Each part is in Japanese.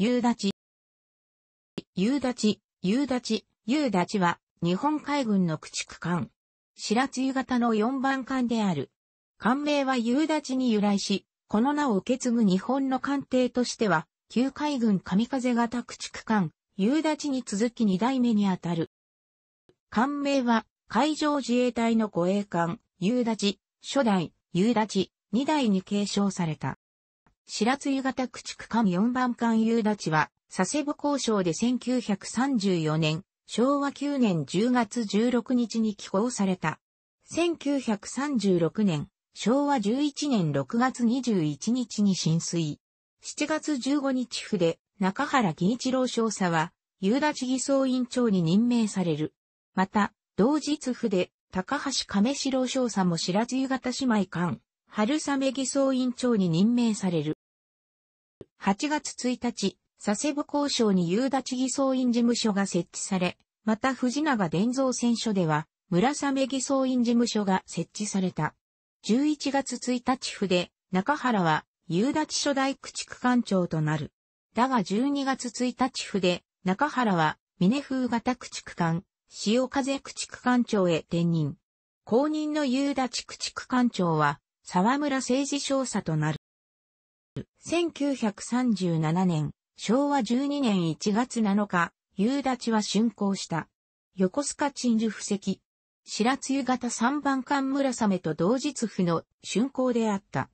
夕立。夕立、夕立、夕立は、日本海軍の駆逐艦。白津型の4番艦である。艦名は夕立に由来し、この名を受け継ぐ日本の艦艇としては、旧海軍神風型駆逐艦、夕立に続き2代目にあたる。艦名は、海上自衛隊の護衛艦、夕立、初代、夕立、2代に継承された。白津湯型駆逐艦4番艦夕立は、佐世保交渉で1934年、昭和9年10月16日に寄港された。1936年、昭和11年6月21日に浸水。7月15日府で中原義一郎少佐は、夕立偽装委員長に任命される。また、同日府で高橋亀四郎少佐も白津湯型姉妹館、春雨偽装委員長に任命される。8月1日、佐世保交渉に夕立偽装院事務所が設置され、また藤永伝蔵選所では、村雨偽装院事務所が設置された。11月1日府で、中原は、夕立初代駆逐艦長となる。だが12月1日府で、中原は、峰風型駆逐艦、潮風駆逐艦長へ転任。後任の夕立駆逐艦長は、沢村政治少佐となる。1937年、昭和12年1月7日、夕立は竣工した。横須賀鎮守布石。白津湯型三番艦村雨と同日府の竣工であった。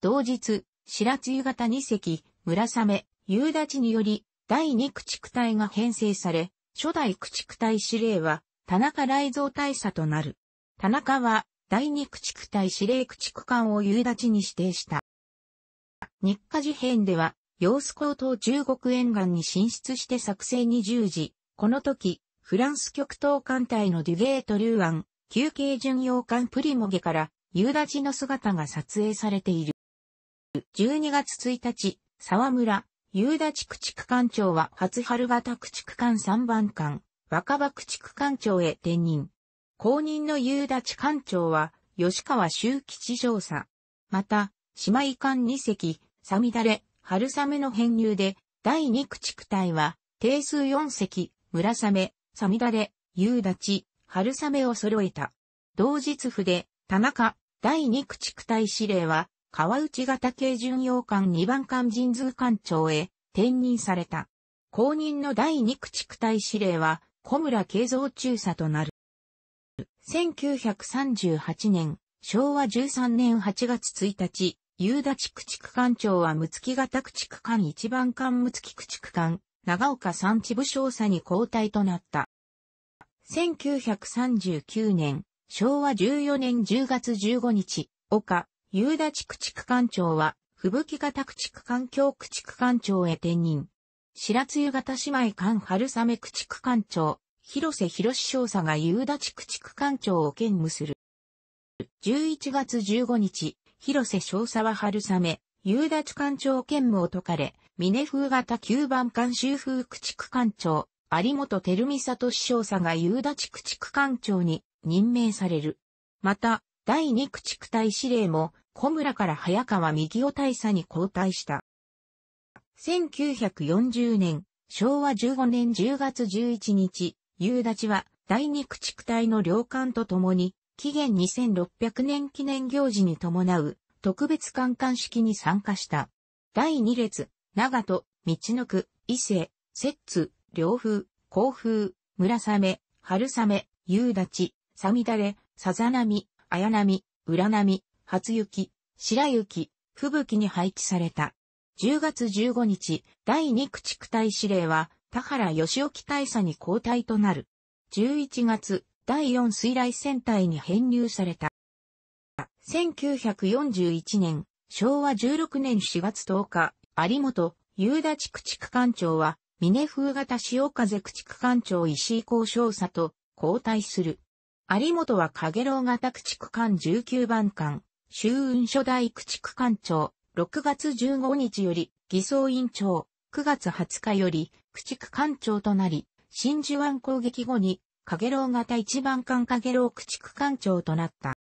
同日、白津湯型2隻、村雨、夕立により、第二駆逐隊が編成され、初代駆逐隊司令は、田中雷蔵大佐となる。田中は、第二駆逐隊司令駆逐艦を夕立に指定した。日課事変では、揚子港島中国沿岸に進出して作戦に従事。この時、フランス極東艦隊のデュゲート・リューアン、休憩巡洋艦プリモゲから、夕立の姿が撮影されている。12月1日、沢村、夕立駆逐艦長は初春型駆逐艦3番艦、若葉駆逐艦長へ転任。後任の夕立艦長は、吉川修吉上佐。また、姉妹艦2隻、サミダレ、春雨の編入で、第2駆逐隊は、定数4隻、村雨、サミダレ、夕立、春雨を揃えた。同日府で、田中、第2駆逐隊司令は、川内型系巡洋艦2番艦神通艦長へ転任された。後任の第2駆逐隊司令は小村慶三中佐となる。1938年、昭和13年8月1日、夕立駆逐艦長は六月型駆逐艦一番艦六月駆逐艦、長岡三地部少佐に交代となった。1939年、昭和14年10月15日、岡、夕立駆逐艦長は、吹雪型駆逐艦橋駆逐艦長へ転任。白津湯型姉妹艦春雨駆逐艦長、広瀬博少佐が夕立駆逐艦長を兼務する。11月15日、広瀬少佐は春雨、夕立艦長兼務を解かれ、峰風型9番艦修風駆逐艦長、有本照美里少佐が夕立駆逐艦長に任命される。また、第二駆逐隊司令も小村から早川右尾大佐に交代した。1940年、昭和15年10月11日、夕立は第二駆逐隊の領艦と共に、紀元2600年記念行事に伴う特別艦艦式に参加した。第二列、長門、道の区、伊勢、摂津、両風、甲風、村雨、春雨、夕立、さみだれ、さざ波、綾波、浦波、初雪、白雪、吹雪に配置された。10月15日、第2駆逐隊司令は、田原義沖大佐に交代となる。11月、第4水雷戦隊に編入された。1941年、昭和16年4月10日、有本、夕立駆逐艦長は、峰風型潮風駆逐艦長石井交渉佐と交代する。有本は影楼型駆逐艦19番艦、周運初代駆逐艦長、6月15日より偽装委員長、9月20日より駆逐艦長となり、真珠湾攻撃後に、影楼型一番艦影楼駆逐艦長となった。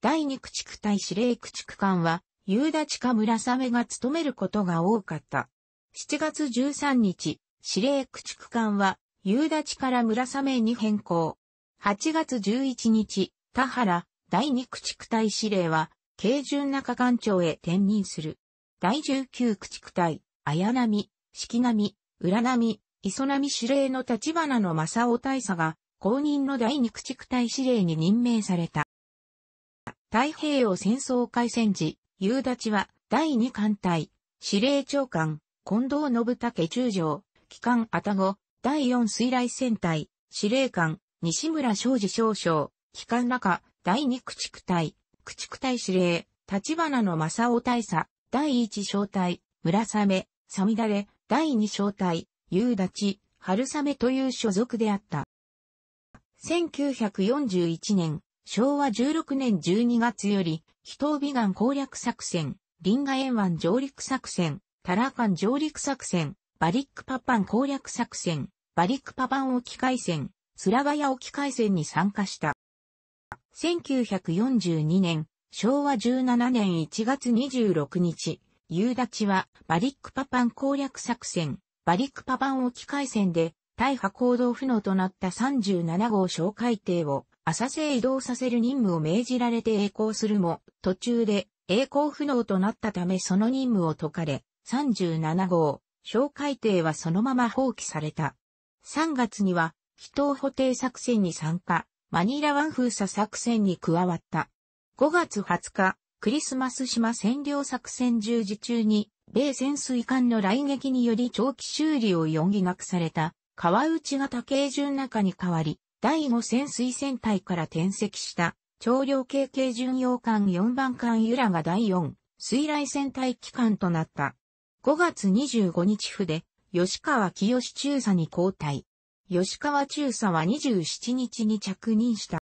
第二駆逐隊司令駆逐艦は、夕立か村雨が務めることが多かった。7月13日、司令駆逐艦は、夕立から村雨に変更。8月11日、田原、第二駆逐隊司令は、軽巡中艦長へ転任する。第19駆逐隊、綾波、四季波、浦波、磯波司令の立花の正夫大佐が、公認の第二駆逐隊司令に任命された。太平洋戦争開戦時、夕立は第二艦隊、司令長官、近藤信武中将、機関愛宕、第四水雷戦隊、司令官、西村昌司少将、機関中、第二駆逐隊、駆逐隊司令、立花の正夫大佐、第一小隊、村雨、サミダレ、第二小隊、夕立、春雨という所属であった。1941年、昭和16年12月より、人美岩攻略作戦、リンガ円湾上陸作戦、タラカン上陸作戦、バリックパパン攻略作戦、バリックパパン沖海戦、スラバヤ沖海戦に参加した。1942年、昭和17年1月26日、夕立はバリックパパン攻略作戦、バリックパパン沖海戦で大破行動不能となった37号小海底を浅瀬へ移動させる任務を命じられて栄光するも、途中で栄光不能となったためその任務を解かれ、37号小海底はそのまま放棄された。3月には、人を補定作戦に参加、マニラ湾封鎖作戦に加わった。5月20日、クリスマス島占領作戦従事中に、米潜水艦の来撃により長期修理を余儀なくされた、川内型軽巡中に代わり、第5潜水船隊から転籍した、長量系軽巡洋艦4番艦ユラが第4、水雷船隊機関となった。5月25日府で、吉川清中佐に交代。吉川中佐は27日に着任した。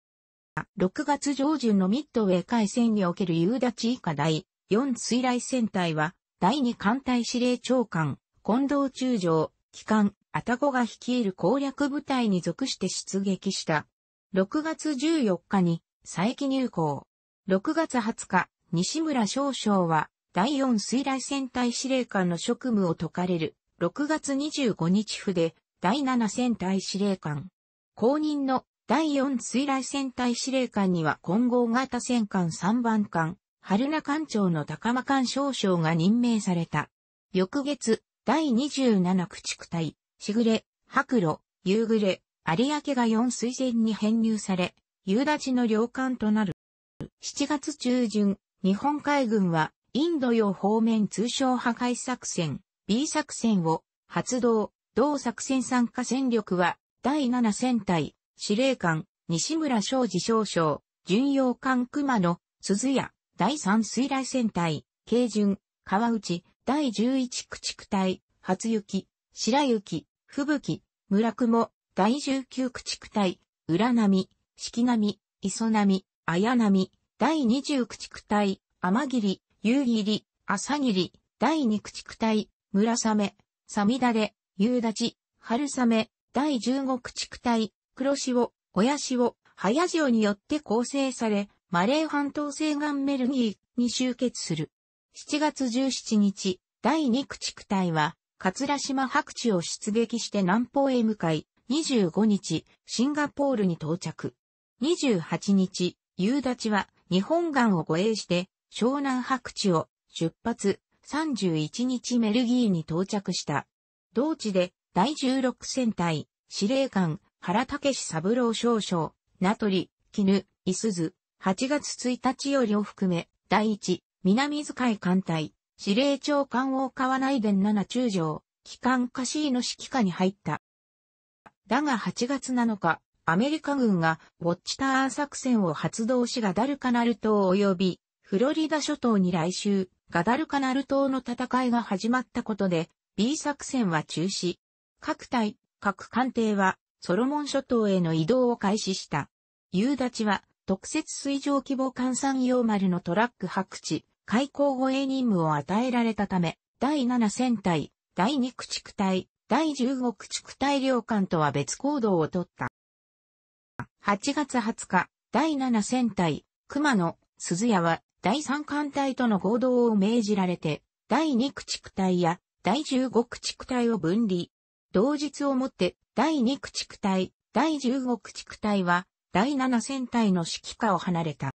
6月上旬のミッドウェー海戦における夕立以下第4水雷戦隊は、第2艦隊司令長官、近藤中将、機関、アタゴが率いる攻略部隊に属して出撃した。6月14日に、佐伯入港。6月20日、西村少将は、第4水雷戦隊司令官の職務を解かれる。6月25日府で、第7戦隊司令官。公認の第4水雷戦隊司令官には混合型戦艦3番艦、春名艦長の高間艦少将が任命された。翌月、第27駆逐隊、しぐれ、白露、夕暮れ、有明が4水戦に編入され、夕立の領艦となる。7月中旬、日本海軍は、インド洋方面通商破壊作戦、B 作戦を発動、同作戦参加戦力は、第7戦隊、司令官、西村昌司少将、巡洋艦熊野、鈴屋、第三水雷戦隊、軽巡、川内、第11駆逐隊、初雪、白雪、吹雪、村雲、第19駆逐隊、浦波、四季波、磯波、綾波、第20駆逐隊、天霧、夕霧、朝霧、第2駆逐隊、村雨、さみだれ、夕立、春雨、第15駆逐隊、黒潮、親潮、早潮によって構成され、マレー半島西岸メルギーに集結する。7月17日、第2駆逐隊は、桂島白地を出撃して南方へ向かい、25日、シンガポールに到着。28日、夕立は日本岸を護衛して、湘南白地を出発、31日メルギーに到着した。同地で第16戦隊、司令官、原武史三郎少将、名取、絹、伊鈴、8月1日よりを含め、第一、南遣い艦隊、司令長官大川内伝七中将、機関カシーの指揮下に入った。だが8月7日、アメリカ軍がウォッチターン作戦を発動しガダルカナル島及びフロリダ諸島に来週、ガダルカナル島の戦いが始まったことで、B 作戦は中止。各隊、各艦艇はソロモン諸島への移動を開始した。夕立は特設水上規模艦山用丸のトラック白地、開港護衛任務を与えられたため、第7戦隊、第2駆逐隊、第15駆逐隊領艦とは別行動をとった。8月20日、第7戦隊、熊野、鈴屋は第3艦隊との合同を命じられて、第2駆逐隊や第15駆逐隊を分離。同日をもって第2駆逐隊、第15駆逐隊は第7戦隊の指揮下を離れた。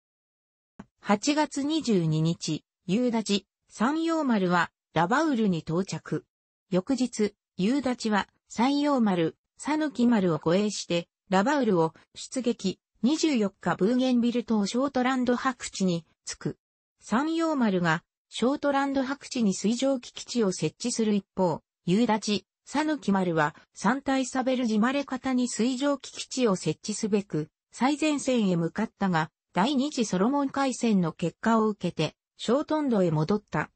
8月22日、夕立、山陽丸はラバウルに到着。翌日、夕立は山陽丸、サヌキ丸を護衛して、ラバウルを出撃、24日ブーゲンビル島ショートランド白地に着く。山陽丸がショートランド白地に水上機基地を設置する一方、夕立、サヌキ丸はサンタイサベルジマレ方に水上機基地を設置すべく、最前線へ向かったが、第二次ソロモン海戦の結果を受けて、ショートンドへ戻った。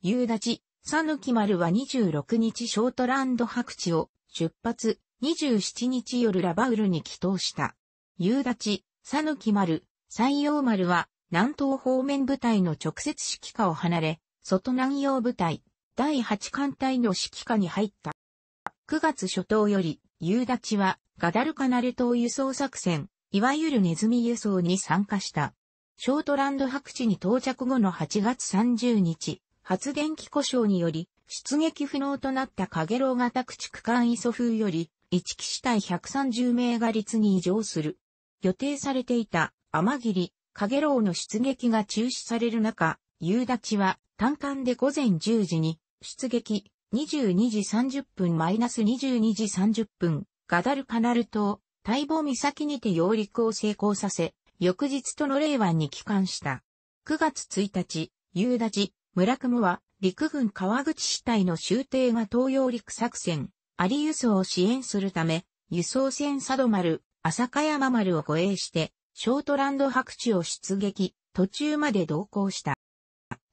夕立、サヌキ丸は26日ショートランド白地を出発、27日夜ラバウルに帰島した。夕立、サヌキ丸、山陽丸は南東方面部隊の直接指揮下を離れ、外南洋部隊、第8艦隊の指揮下に入った。9月初頭より、夕立はガダルカナル島輸送作戦、いわゆるネズミ輸送に参加した。ショートランド白地に到着後の8月30日、発電機故障により、出撃不能となったカゲロウ型駆逐艦イソ風より、1機死体130名が率に異常する。予定されていた、天霧、カゲロウの出撃が中止される中、夕立は単艦で午前10時に出撃、22時30分マイナス22時30分、ガダルカナル島、待望岬にて揚陸を成功させ、翌日との令和に帰還した。9月1日、夕立、村雲は陸軍川口市隊の終艇が東洋陸作戦、あり輸送を支援するため、輸送船佐渡丸、朝香山丸を護衛して、ショートランド白地を出撃、途中まで同行した。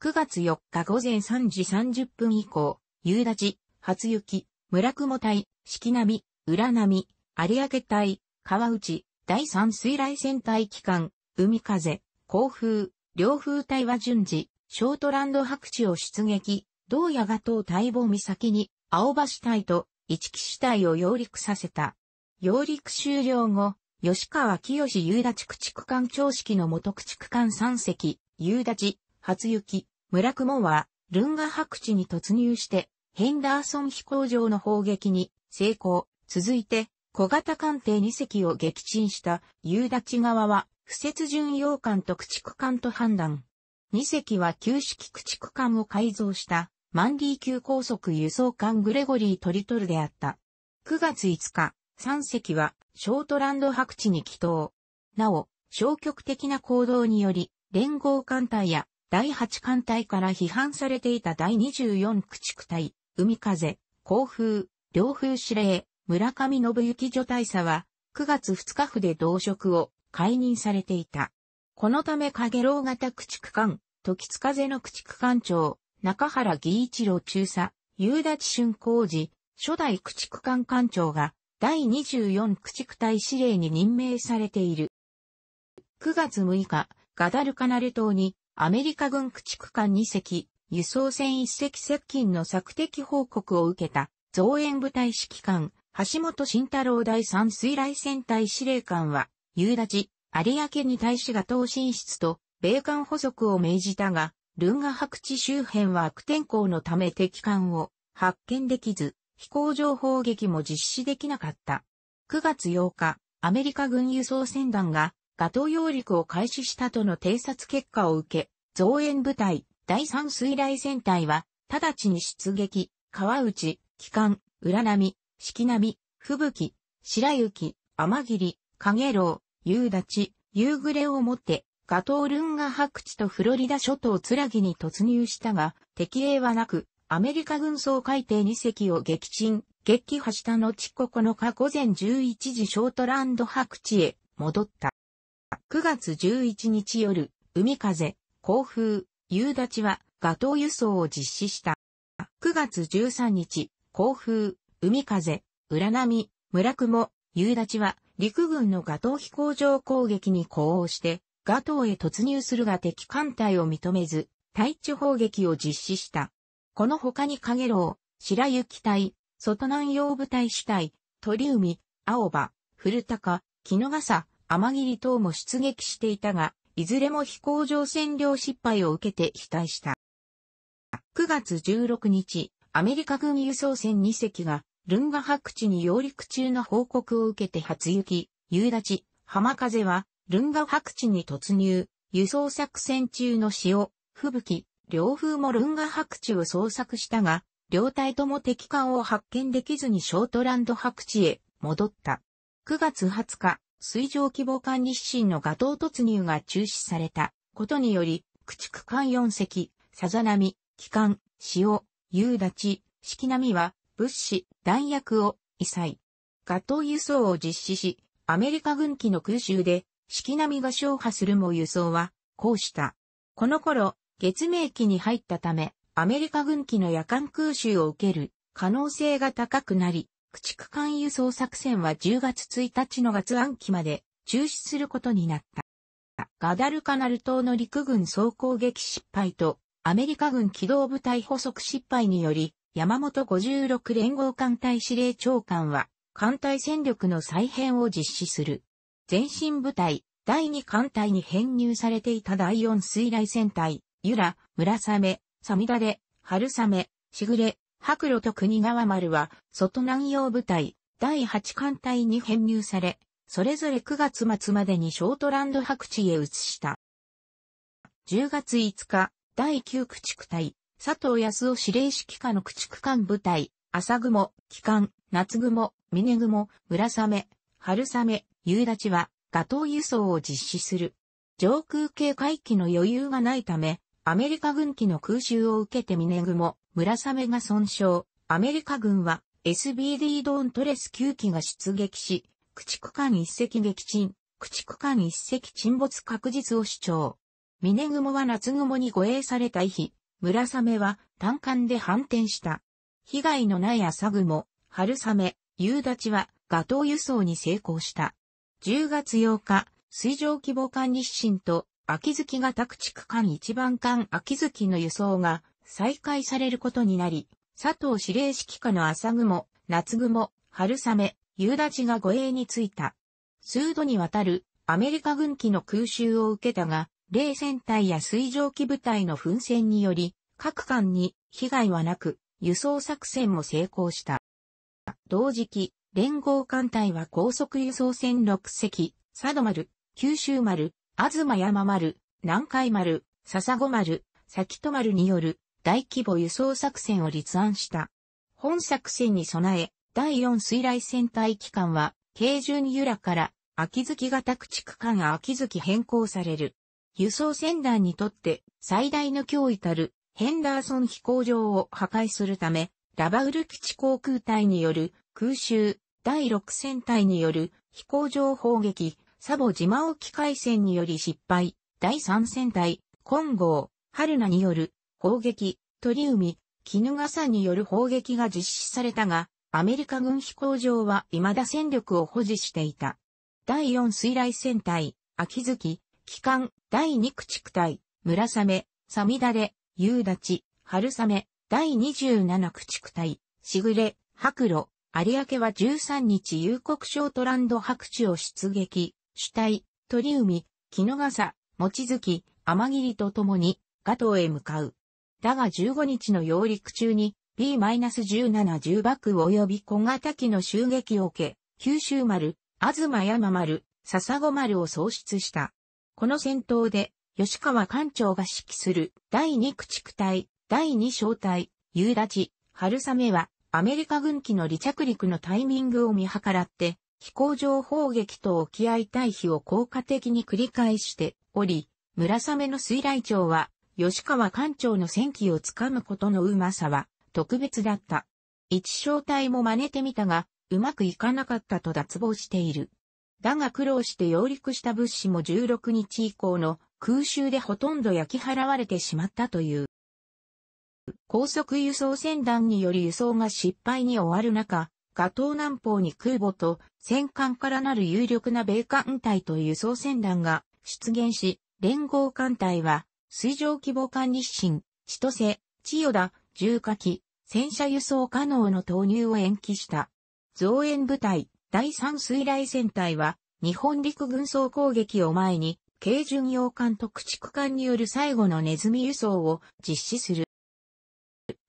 9月4日午前3時30分以降、夕立、初雪、村雲隊、四季並、浦波、有明隊、川内、第三水雷戦隊機関、海風、甲風、両風隊は順次、ショートランド白地を出撃、同野が島待望岬に、青橋隊と一騎士隊を揚陸させた。揚陸終了後、吉川清夕立駆逐艦長式の元駆逐艦3隻、夕立、初雪、村雲は、ルンガ白地に突入して、ヘンダーソン飛行場の砲撃に成功。続いて、小型艦艇2隻を撃沈した夕立側は、不設巡洋艦と駆逐艦と判断。2隻は旧式駆逐艦を改造したマンディ級高速輸送艦グレゴリー・トリトルであった。9月5日、3隻はショートランド白地に帰島。なお、消極的な行動により、連合艦隊や第8艦隊から批判されていた第24駆逐隊、海風、甲風、両風司令、村上信行女大佐は、9月2日府で同職を解任されていた。このため影楼型駆逐艦、時津風の駆逐艦長、中原義一郎中佐、夕立春工事、初代駆逐艦艦長が第24駆逐隊司令に任命されている。9月6日、ガダルカナル島にアメリカ軍駆逐艦2隻、輸送船1隻接近の索敵報告を受けた増援部隊指揮官、橋本慎太郎第三水雷戦隊司令官は、夕立、有明に対しが東進出と米艦補足を命じたが、ルンガ白地周辺は悪天候のため敵艦を発見できず、飛行場砲撃も実施できなかった。9月8日、アメリカ軍輸送船団がガトー揚陸を開始したとの偵察結果を受け、増援部隊第三水雷戦隊は直ちに出撃、川内、機関、浦波、四季波、吹雪、白雪、天霧、影楼、夕立、夕暮れをもってガトールンガ白地とフロリダ諸島つらぎに突入したが、敵影はなく、アメリカ軍総海艇2隻を撃沈、撃破した後9日午前11時ショートランド白地へ戻った。9月11日夜、海風、甲風、夕立はガトー輸送を実施した。9月13日、甲風、海風、浦波、村雲、夕立は陸軍のガトー飛行場攻撃に呼応してガトーへ突入するが敵艦隊を認めず、対地砲撃を実施した。この他に影楼、白雪隊、外南洋部隊主体、鳥海、青葉、古高、木の笠、天霧等も出撃していたが、いずれも飛行場占領失敗を受けて非退した。9月16日、アメリカ軍輸送船2隻が、ルンガ白地に揚陸中の報告を受けて初行き、夕立、浜風は、ルンガ白地に突入、輸送作戦中の潮、吹雪、両風もルンガ白地を捜索したが、両隊とも敵艦を発見できずにショートランド白地へ戻った。9月20日、水上規模管理指針の画頭突入が中止されたことにより、駆逐艦4隻、さざ波、機関、潮、夕立、式波は物資、弾薬を異彩。ガト輸送を実施し、アメリカ軍機の空襲で、式波が消破するも輸送は、こうした。この頃、月明期に入ったため、アメリカ軍機の夜間空襲を受ける可能性が高くなり、駆逐艦輸送作戦は10月1日の月暗期まで中止することになった。ガダルカナル島の陸軍総攻撃失敗とアメリカ軍機動部隊捕捉失敗により、山本56連合艦隊司令長官は、艦隊戦力の再編を実施する。前進部隊、第2艦隊に編入されていた第4水雷戦隊、ユラ、村雨、サミダレ、春雨、しぐれ、白露と国川丸は、外南洋部隊、第8艦隊に編入され、それぞれ9月末までにショートランド白地へ移した。10月5日、第9駆逐隊、佐藤康夫司令指揮下の駆逐艦部隊、朝雲、機関、夏雲、峰雲、村雨、春雨、夕立は、ガトー輸送を実施する。上空警戒機の余裕がないため、アメリカ軍機の空襲を受けて峰雲、村雨が損傷。アメリカ軍は SBD ドーントレス9機が出撃し、駆逐艦一隻撃沈、駆逐艦一隻沈没確実を主張。峰雲は夏雲に護衛された遺日、村雨は単艦で反転した。被害のない朝雲、春雨、夕立はガトー輸送に成功した。10月8日、水上規模管理指針と秋月型駆逐艦一番艦秋月の輸送が再開されることになり、佐藤司令指揮下の朝雲、夏雲、春雨、夕立が護衛についた。数度にわたるアメリカ軍機の空襲を受けたが、冷戦隊や水上機部隊の奮戦により、各艦に被害はなく、輸送作戦も成功した。同時期、連合艦隊は高速輸送船6隻、佐渡丸、九州丸、東山丸、南海丸、笹子丸、崎戸丸による大規模輸送作戦を立案した。本作戦に備え、第4水雷戦隊機関は、軽順由良から秋月型駆逐艦秋月変更される。輸送船団にとって最大の脅威たるヘンダーソン飛行場を破壊するため、ラバウル基地航空隊による空襲、第6戦隊による飛行場砲撃、サボ島沖海戦により失敗、第3戦隊、金剛、春菜による砲撃、鳥海、絹笠による砲撃が実施されたが、アメリカ軍飛行場は未だ戦力を保持していた。第4水雷戦隊、秋月、機関、第2駆逐隊、村雨、サミダレ、夕立、春雨、第27駆逐隊、しぐれ、白露、有明は13日夕刻ショートランド白地を出撃、主体、鳥海、木の笠、餅月、天霧と共に、ガトーへ向かう。だが15日の揚陸中に B-17 重爆及び小型機の襲撃を受け、九州丸、東山丸、笹子丸を喪失した。この戦闘で、吉川艦長が指揮する第2駆逐隊、第2小隊、夕立、春雨は、アメリカ軍機の離着陸のタイミングを見計らって、飛行場砲撃と沖合退避を効果的に繰り返しており、村雨の水雷長は、吉川艦長の戦機をつかむことのうまさは、特別だった。一小隊も真似てみたが、うまくいかなかったと脱帽している。だが苦労して揚陸した物資も16日以降の空襲でほとんど焼き払われてしまったという。高速輸送船団により輸送が失敗に終わる中、ガトー南方に空母と戦艦からなる有力な米艦隊と輸送船団が出現し、連合艦隊は水上規模管理指針、千歳、千代田、重火器、戦車輸送可能の投入を延期した。増援部隊、第三水雷戦隊は、日本陸軍総攻撃を前に、軽巡洋艦と駆逐艦による最後のネズミ輸送を実施する。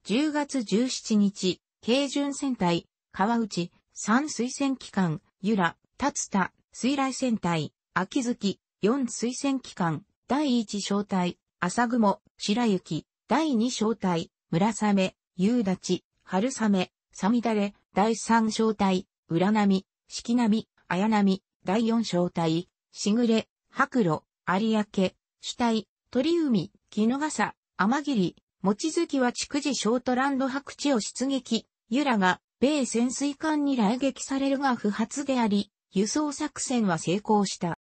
10月17日、軽巡戦隊、川内、三推薦機関、由良、達田、水雷戦隊、秋月、四推薦機関、第一小隊、朝雲、白雪、第二小隊、村雨、夕立、春雨、さみだれ、第三小隊、浦波、四季波、綾波、第四小隊、しぐれ、白露、有明、主体、鳥海、木の笠、天霧、望月は筑紫ショートランド白地を出撃、由良が、米潜水艦に来撃されるが不発であり、輸送作戦は成功した。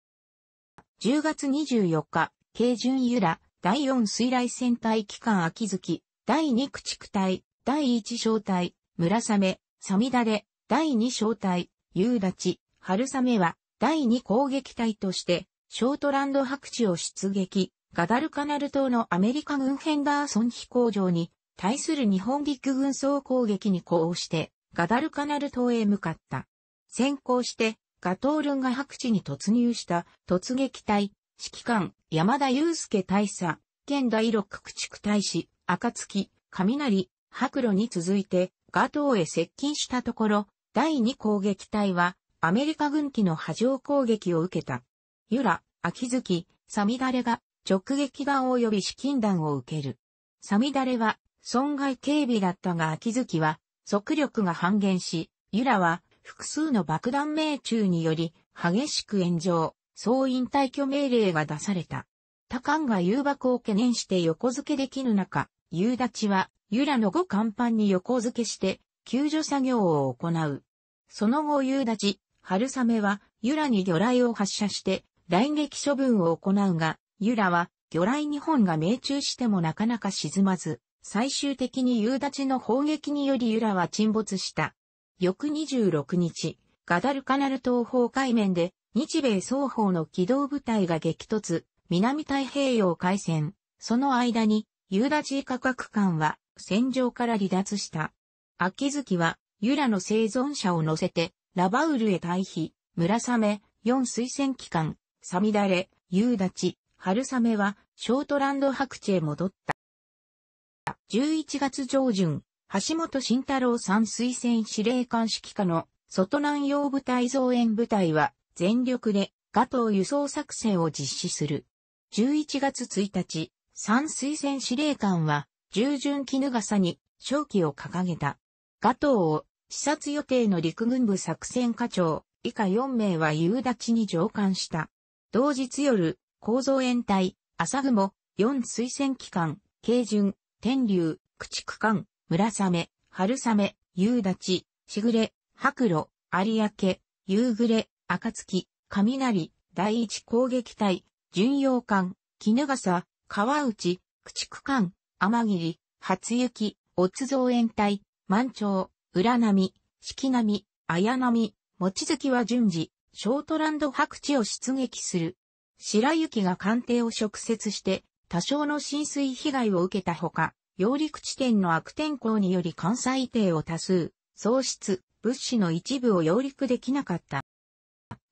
10月24日、軽巡由良、第4水雷戦隊機関秋月、第2駆逐隊、第1小隊、村雨、サミダレ、第2小隊、夕立、春雨は、第2攻撃隊として、ショートランド白地を出撃、ガダルカナル島のアメリカ軍ヘンダーソン飛行場に、対する日本陸軍総攻撃に呼応して、ガダルカナル島へ向かった。先行して、ガトールンが白地に突入した突撃隊、指揮官、山田祐介大佐、現第六駆逐大使、暁、雷、白露に続いて、ガトーへ接近したところ、第二攻撃隊は、アメリカ軍機の波状攻撃を受けた。ユラ、秋月、サミダレが直撃弾及び資金弾を受ける。サミダレは損害警備だったが秋月は速力が半減し、ユラは複数の爆弾命中により激しく炎上、総員退去命令が出された。他艦が誘爆を懸念して横付けできる中、夕立は、ユラの後甲板に横付けして、救助作業を行う。その後夕立、春雨は、ユラに魚雷を発射して、来撃処分を行うが、ユラは、魚雷2本が命中してもなかなか沈まず、最終的に夕立の砲撃によりユラは沈没した。翌26日、ガダルカナル島方海面で、日米双方の機動部隊が激突、南太平洋海戦。その間に、ユーダチー価格艦は戦場から離脱した。秋月は、ユラの生存者を乗せて、ラバウルへ退避、村雨、四推薦機関、サミダレ、ユーダチ、春雨は、ショートランド白地へ戻った。11月上旬、橋本慎太郎さん推薦司令官指揮下の外南洋部隊増援部隊は全力でガトー輸送作戦を実施する。11月1日、三推薦司令官は、従順絹笠に、正気を掲げた。ガトーを、視察予定の陸軍部作戦課長、以下4名は夕立に上官した。同日夜、構造園隊、朝雲、四推薦機関、慶順、天竜、駆逐艦、村雨、春雨、夕立、しぐれ、白露、有明、夕暮れ、暁、雷、第一攻撃隊、巡洋艦、絹笠、川内、駆逐艦、天霧、初雪、乙造園隊、満潮、浦波、四季波、綾波、望月は順次、ショートランド白地を出撃する。白雪が艦艇を直接して、多少の浸水被害を受けたほか、揚陸地点の悪天候により艦載艇を多数、喪失、物資の一部を揚陸できなかった。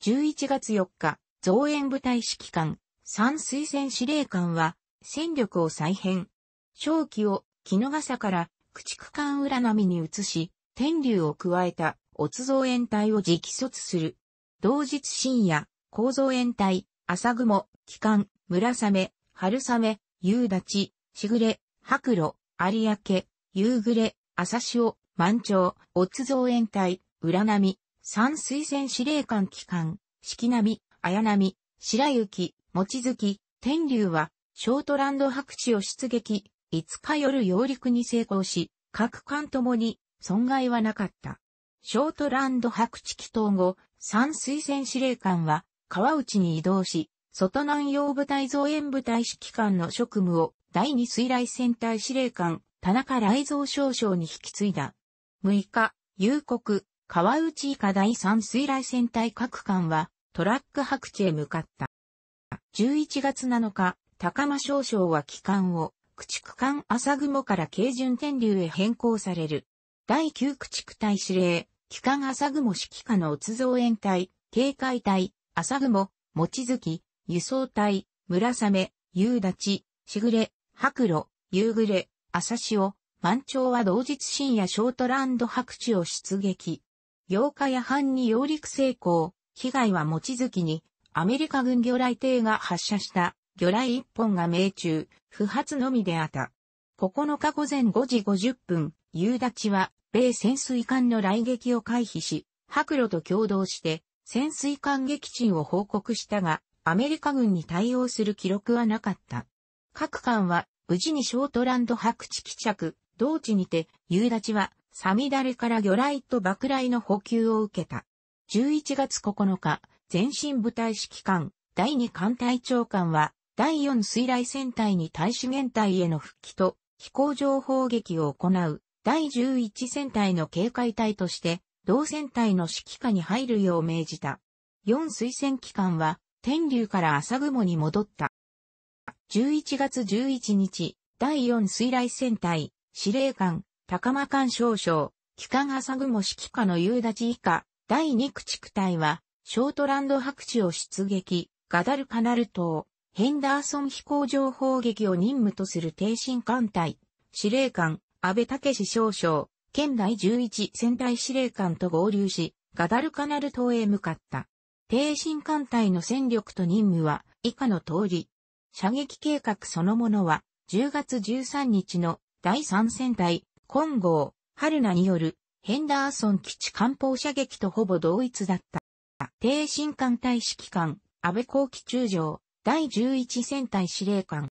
11月4日、増援部隊指揮官、三推薦司令官は、戦力を再編。正気を、木の笠から駆逐艦裏波に移し、天竜を加えた、乙造園隊を直卒する。同日深夜、構造園隊、朝雲、機関、村雨、春雨、夕立、しぐれ、白露、有明、夕暮れ、朝潮、満潮、乙造園隊、裏波、三推薦司令官機関、四季波、綾波、白雪、望月、天竜は、ショートランド白地を出撃、5日夜揚陸に成功し、各艦ともに損害はなかった。ショートランド白地祈祷後、三推薦司令官は川内に移動し、外南洋部隊増援部隊指揮官の職務を第二水雷戦隊司令官田中雷蔵少将に引き継いだ。6日、夕刻、川内以下第三水雷戦隊各艦はトラック白地へ向かった。11月7日、高間少将は機関を、駆逐艦朝雲から軽巡天竜へ変更される。第9駆逐隊司令、機関朝雲指揮下の津造園隊、警戒隊、朝雲、望月、輸送隊、村雨、夕立、しぐれ、白露、夕暮れ、朝潮、満潮は同日深夜ショートランド白地を出撃。8日夜半に揚陸成功。被害は望月に、アメリカ軍魚雷艇が発射した魚雷1本が命中、不発のみであった。9日午前5時50分、夕立は、米潜水艦の来撃を回避し、白露と共同して、潜水艦撃沈を報告したが、アメリカ軍に対応する記録はなかった。各艦は、無事にショートランド白地帰着、同地にて、夕立は、サミダレから魚雷と爆雷の補給を受けた。11月9日、前進部隊指揮官、第2艦隊長官は、第4水雷戦隊に大資源隊への復帰と、飛行情報撃を行う第11戦隊の警戒隊として、同戦隊の指揮下に入るよう命じた。4推薦機関は、天竜から朝雲に戻った。11月11日、第4水雷戦隊、司令官、高間艦少将、機関朝雲指揮下の夕立以下、第2駆逐隊は、ショートランド白地を出撃、ガダルカナル島、ヘンダーソン飛行場砲撃を任務とする挺身艦隊、司令官、安倍武少将、県第11戦隊司令官と合流し、ガダルカナル島へ向かった。挺身艦隊の戦力と任務は以下の通り。射撃計画そのものは10月13日の第3戦隊、金剛、春菜によるヘンダーソン基地艦砲射撃とほぼ同一だった。挺身艦隊指揮官、安倍後期中将、第11戦隊司令官。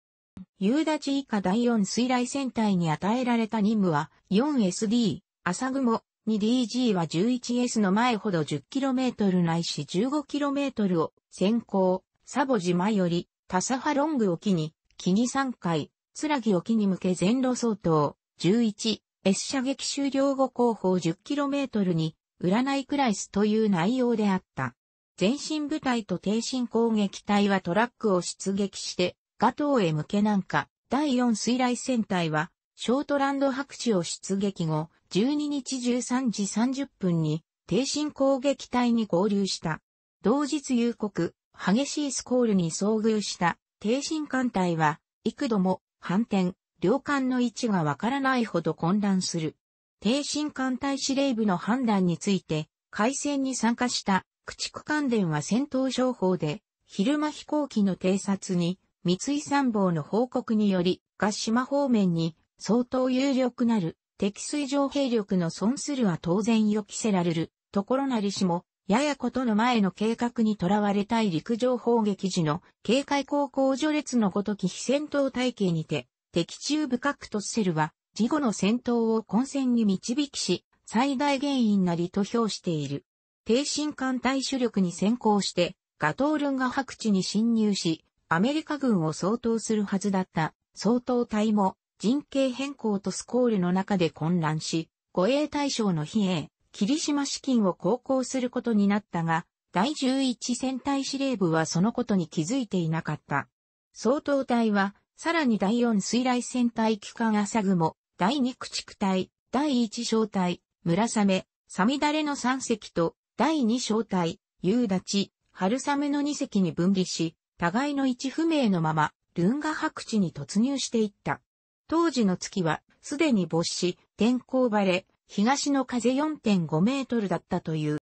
夕立以下第4水雷戦隊に与えられた任務は 4SD、朝雲、2DG は 11S の前ほど 10km ないし 15km を先行、サボ島より、タサファロング沖に、木に3回、つらぎ沖に向け全路相当、11、S 射撃終了後後方 10km に、占いクライスという内容であった。前進部隊と挺身攻撃隊はトラックを出撃して、ガトーへ向けなんか、第4水雷戦隊は、ショートランド白地を出撃後、12日13時30分に、挺身攻撃隊に合流した。同日夕刻、激しいスコールに遭遇した挺身艦隊は、幾度も反転、両艦の位置がわからないほど混乱する。挺身艦隊司令部の判断について、海戦に参加した駆逐艦電は戦闘情報で、昼間飛行機の偵察に、三井参謀の報告により、合島方面に相当有力なる敵水上兵力の損するは当然予期せられる。ところなりしも、ややことの前の計画にとらわれたい陸上砲撃時の警戒航行序列のごとき非戦闘体系にて、敵中深くとせるは、事後の戦闘を混戦に導きし、最大原因なりと評している。低進艦隊主力に先行して、ガトールンが白地に侵入し、アメリカ軍を相当するはずだった相当隊も陣形変更とスコールの中で混乱し、護衛対象の比叡、霧島資金を航行することになったが、第11戦隊司令部はそのことに気づいていなかった。相当隊は、さらに第4水雷戦隊機関朝雲、第2駆逐隊、第1小隊、村雨、サミダレの3隻と、第2小隊、夕立、春雨の2隻に分離し、互いの位置不明のまま、ルンガ白地に突入していった。当時の月は、すでに没し、天候晴れ、東の風4.5メートルだったという。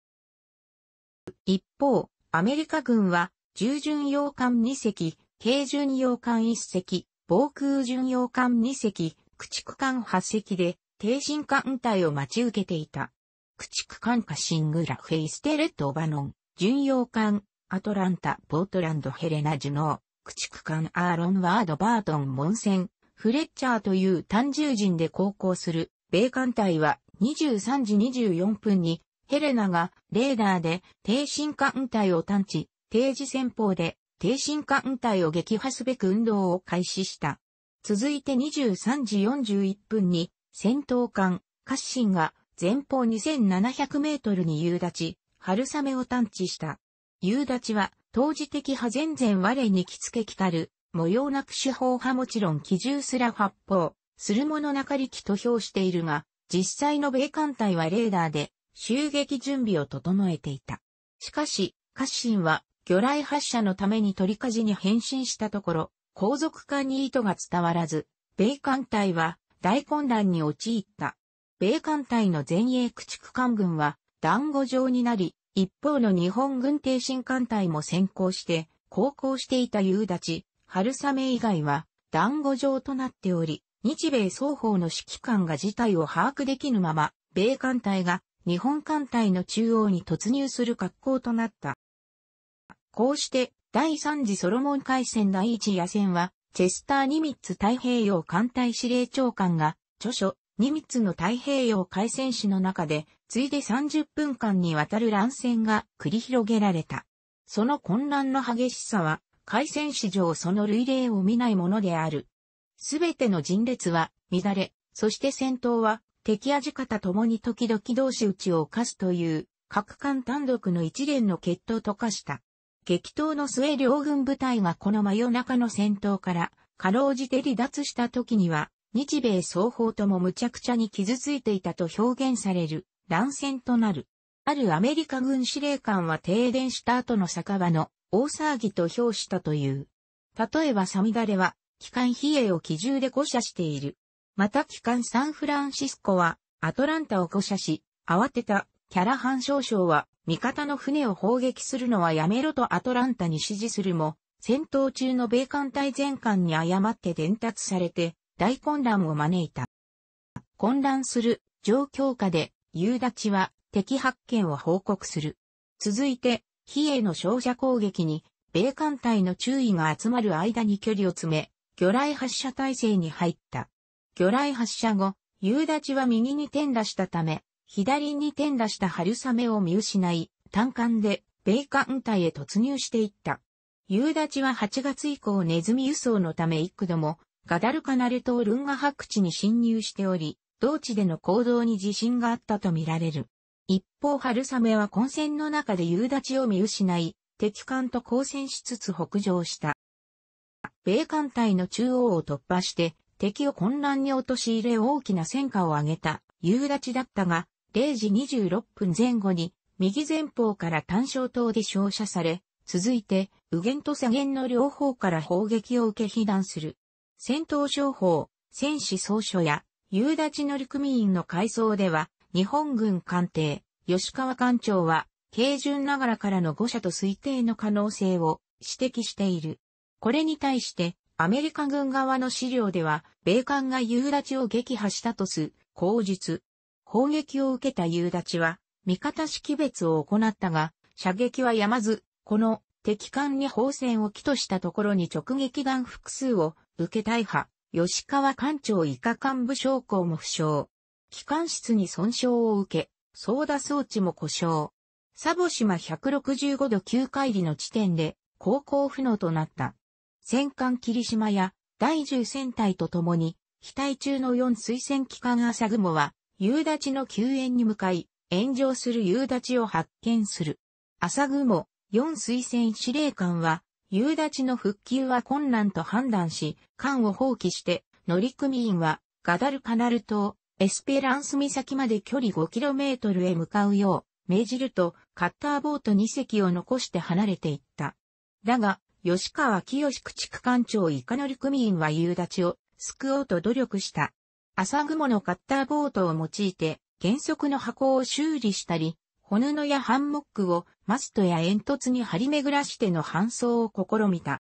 一方、アメリカ軍は、従巡洋艦2隻、軽巡洋艦1隻、防空巡洋艦2隻、駆逐艦8隻で、低進艦隊を待ち受けていた。駆逐艦カシングラフェイステレット・バノン、巡洋艦、アトランタ、ポートランド・ヘレナ・ジュノー、駆逐艦アーロン・ワード・バートン・モンセン、フレッチャーという単獣人で航行する米艦隊は23時24分にヘレナがレーダーで低進艦隊を探知、定時戦法で低進化艦隊を撃破すべく運動を開始した。続いて23時41分に戦闘艦カッシンが前方2700メートルに夕立ち、春雨を探知した。夕立は、当時的派全然我に着付け来たる、模様なく手法派もちろん機銃すら発砲、するものなかりきと評しているが、実際の米艦隊はレーダーで、襲撃準備を整えていた。しかし、カッシンは、魚雷発射のために鳥舵に変身したところ、後続艦に意図が伝わらず、米艦隊は大混乱に陥った。米艦隊の前衛駆逐艦軍は団子状になり、一方の日本軍挺進艦隊も先行して航行していた夕立、春雨以外は団子状となっており、日米双方の指揮官が事態を把握できぬまま、米艦隊が日本艦隊の中央に突入する格好となった。こうして第三次ソロモン海戦第一夜戦は、チェスター・ニミッツ太平洋艦隊司令長官が、著書、ニミッツの太平洋海戦史の中で、ついで30分間にわたる乱戦が繰り広げられた。その混乱の激しさは、海戦史上その類例を見ないものである。すべての陣列は乱れ、そして戦闘は敵味方ともに時々同士打ちを犯すという各艦単独の一連の決闘と化した。激闘の末両軍部隊がこの真夜中の戦闘からかろうじて離脱した時には、日米双方とも無茶苦茶に傷ついていたと表現される乱戦となる。あるアメリカ軍司令官は停電した後の酒場の大騒ぎと評したという。例えばサミダレは、機関比叡を機銃で誤射している。また機関サンフランシスコは、アトランタを誤射し、慌てたキャラハン少将は味方の船を砲撃するのはやめろとアトランタに指示するも、戦闘中の米艦隊全艦に誤って伝達されて、大混乱を招いた。混乱する状況下で、夕立は敵発見を報告する。続いて、比叡の照射攻撃に、米艦隊の注意が集まる間に距離を詰め、魚雷発射体制に入った。魚雷発射後、夕立は右に転打したため、左に転打した春雨を見失い、単艦で米艦隊へ突入していった。夕立は8月以降ネズミ輸送のため幾度もガダルカナル島ルンガ白地に侵入しており、同地での行動に自信があったとみられる。一方春雨は混戦の中で夕立を見失い、敵艦と交戦しつつ北上した。米艦隊の中央を突破して敵を混乱に陥れ大きな戦果を挙げた夕立だったが、0時26分前後に、右前方から単焦灯で照射され、続いて、右舷と左舷の両方から砲撃を受け被弾する。戦闘商法、戦士総書や、夕立乗組員の階層では、日本軍艦艇、吉川艦長は、軽順ながらからの誤射と推定の可能性を指摘している。これに対して、アメリカ軍側の資料では、米艦が夕立を撃破したとす、口述、砲撃を受けた夕立は、味方識別を行ったが、射撃はやまず、この敵艦に砲線を起としたところに直撃弾複数を受け大破、吉川艦長以下幹部将校も負傷。機関室に損傷を受け、操舵装置も故障。サボ島165度9海里の地点で航行不能となった。戦艦霧島や第10戦隊と共に、飛隊中の4水戦機関朝雲は夕立の救援に向かい、炎上する夕立を発見する。朝雲、四推薦司令官は、夕立の復旧は困難と判断し、艦を放棄して、乗組員は、ガダルカナル島、エスペランス岬まで距離 5km へ向かうよう、命じると、カッターボート2隻を残して離れていった。だが、吉川清駆逐艦長以下乗組員は夕立を救おうと努力した。朝雲のカッターボートを用いて、原則の箱を修理したり、骨布やハンモックをマストや煙突に張り巡らしての搬送を試みた。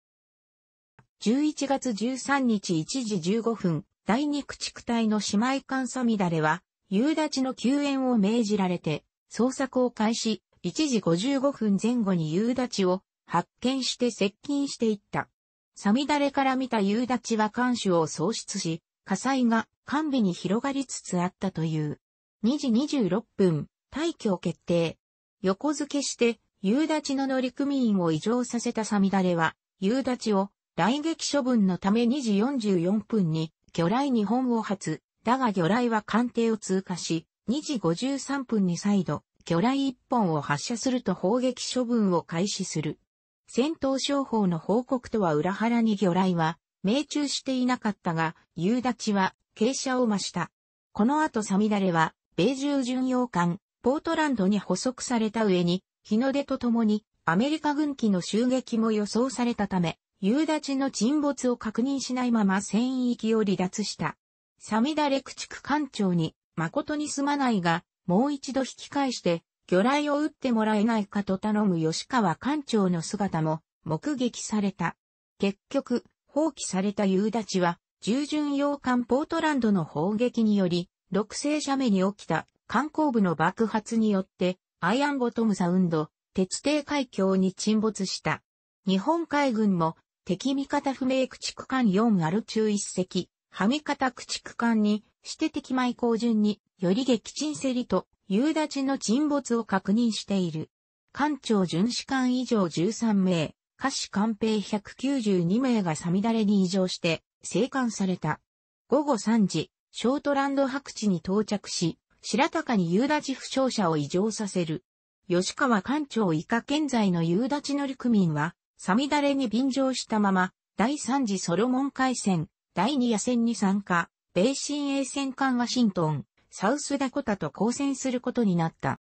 11月13日1時15分、第二駆逐隊の姉妹艦サミダレは、夕立の救援を命じられて、捜索を開始、1時55分前後に夕立を発見して接近していった。サミダレから見た夕立は艦首を喪失し、火災が完備に広がりつつあったという。2時26分、退去を決定。横付けして、夕立の乗組員を異常させたサミダレは、夕立を来撃処分のため2時44分に魚雷2本を発、だが魚雷は艦艇を通過し、2時53分に再度、魚雷1本を発射すると砲撃処分を開始する。戦闘商法の報告とは裏腹に魚雷は命中していなかったが、夕立は傾斜を増した。この後サミダレは、米中巡洋艦、ポートランドに捕捉された上に、日の出とともに、アメリカ軍機の襲撃も予想されたため、夕立の沈没を確認しないまま戦域を離脱した。サミダレ駆逐艦長に、誠にすまないが、もう一度引き返して、魚雷を撃ってもらえないかと頼む吉川艦長の姿も目撃された。結局、放棄された夕立は、従順洋艦ポートランドの砲撃により、六星斜面に起きた艦後部の爆発によって、アイアンボトムサウンド、鉄底海峡に沈没した。日本海軍も敵味方不明駆逐艦4ある中1隻、はみ方駆逐艦に、して敵前行順に、より撃沈せりと、夕立の沈没を確認している。艦長巡視艦以上13名、下士艦兵192名がサミダレに異常して、生還された。午後3時、ショートランド白地に到着し、白鷹に夕立負傷者を異常させる。吉川艦長以下現在の夕立乗組員は、サミダレに便乗したまま、第3次ソロモン海戦、第2夜戦に参加、米新衛戦艦ワシントン、サウスダコタと交戦することになった。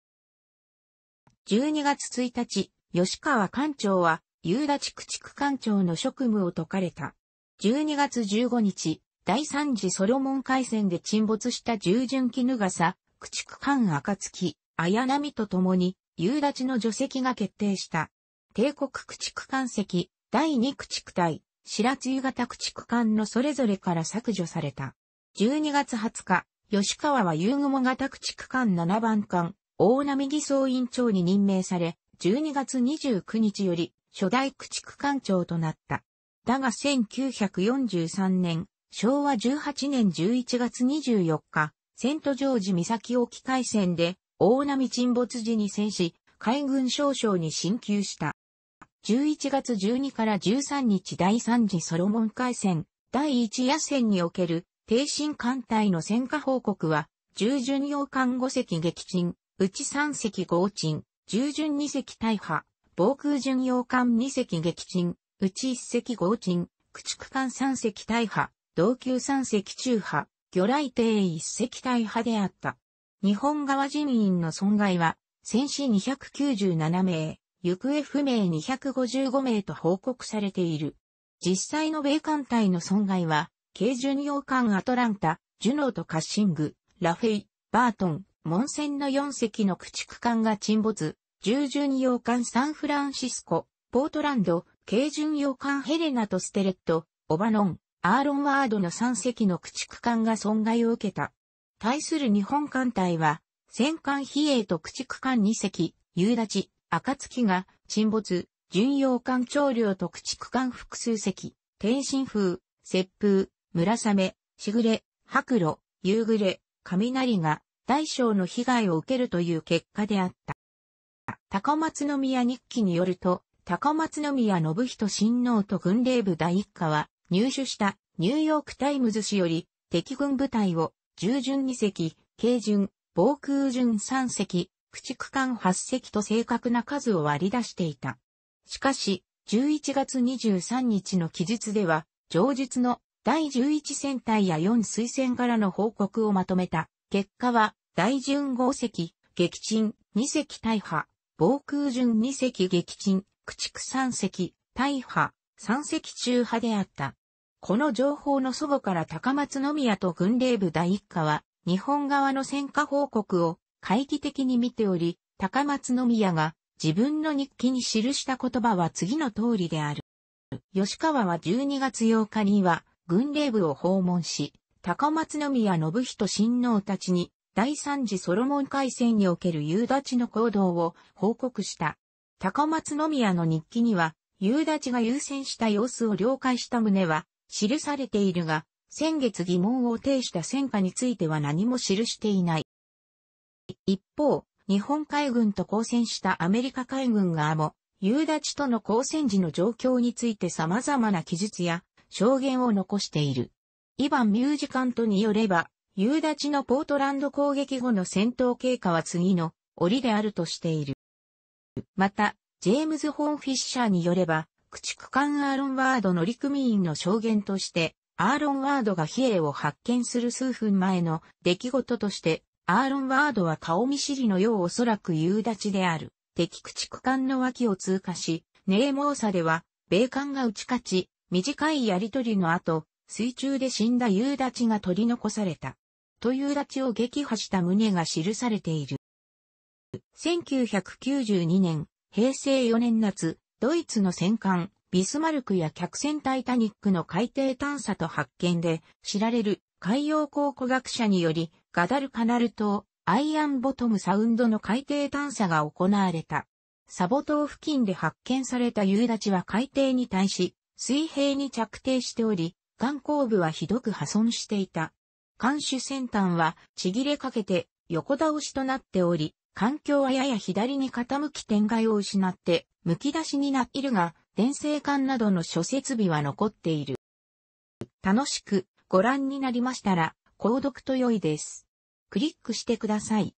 12月1日、吉川艦長は、夕立駆逐艦長の職務を解かれた。12月15日、第3次ソロモン海戦で沈没した従順絹笠、駆逐艦暁、綾波と共に、夕立の除籍が決定した。帝国駆逐艦石、第2駆逐隊、白津型駆逐艦のそれぞれから削除された。12月20日、吉川は夕雲型駆逐艦7番艦、大波偽装委員長に任命され、12月29日より初代駆逐艦長となった。だが1943年、昭和18年11月24日、セントジョージ岬沖海戦で大波沈没時に戦し、海軍少将に進級した。11月12から13日第3次ソロモン海戦、第1夜戦における、挺身艦隊の戦果報告は、従順洋艦5隻撃沈、内3隻合沈、従順2隻大破、防空巡洋艦2隻撃沈、内1隻合沈、駆逐艦3隻大破、同級3隻中破、魚雷艇1隻大破であった。日本側人員の損害は、戦死297名、行方不明255名と報告されている。実際の米艦隊の損害は、軽巡洋艦アトランタ、ジュノーとカッシング、ラフェイ、バートン、モンセンの4隻の駆逐艦が沈没、重巡洋艦サンフランシスコ、ポートランド、軽巡洋艦ヘレナとステレット、オバノン、アーロンワードの3隻の駆逐艦が損害を受けた。対する日本艦隊は、戦艦比叡と駆逐艦2隻、夕立、暁が沈没、巡洋艦長領と駆逐艦複数隻、天津風、雪風、村雨、しぐれ、白露、夕暮、雷が大小の被害を受けるという結果であった。高松宮日記によると、高松宮宣仁親王と軍令部第一課は入手したニューヨークタイムズ紙より敵軍部隊を重巡2隻、軽巡、防空巡3隻、駆逐艦8隻と正確な数を割り出していた。しかし、11月23日の記述では、上述の第11戦隊や4推薦からの報告をまとめた。結果は、第順5隻、撃沈、2隻大破、防空順2隻撃沈、駆逐3隻、大破、3隻中派であった。この情報の祖母から高松宮と軍令部第一課は、日本側の戦果報告を回帰的に見ており、高松宮が自分の日記に記した言葉は次の通りである。吉川は12月8日には軍令部を訪問し、高松宮信人親王たちに第三次ソロモン海戦における夕立の行動を報告した。高松宮の日記には、夕立が優先した様子を了解した旨は、記されているが、先月疑問を呈した戦果については何も記していない。一方、日本海軍と交戦したアメリカ海軍側も、夕立との交戦時の状況について様々な記述や証言を残している。イヴァン・ミュージカントによれば、夕立のポートランド攻撃後の戦闘経過は次の折であるとしている。また、ジェームズ・ホーン・フィッシャーによれば、駆逐艦アーロンワード乗組員の証言として、アーロンワードが比叡を発見する数分前の出来事として、アーロンワードは顔見知りのようおそらく夕立ちである。敵駆逐艦の脇を通過し、ネーモーサでは、米艦が打ち勝ち、短いやりとりの後、水中で死んだ夕立ちが取り残された。と夕立ちを撃破した旨が記されている。1992年、平成4年夏、ドイツの戦艦、ビスマルクや客船タイタニックの海底探査と発見で知られる海洋考古学者によりガダルカナル島、アイアンボトムサウンドの海底探査が行われた。サボ島付近で発見された夕立は海底に対し水平に着底しており、眼光部はひどく破損していた。艦首先端はちぎれかけて横倒しとなっており、環境はやや左に傾き天外を失って、剥き出しになっているが、電線管などの諸設備は残っている。楽しくご覧になりましたら、購読と良いです。クリックしてください。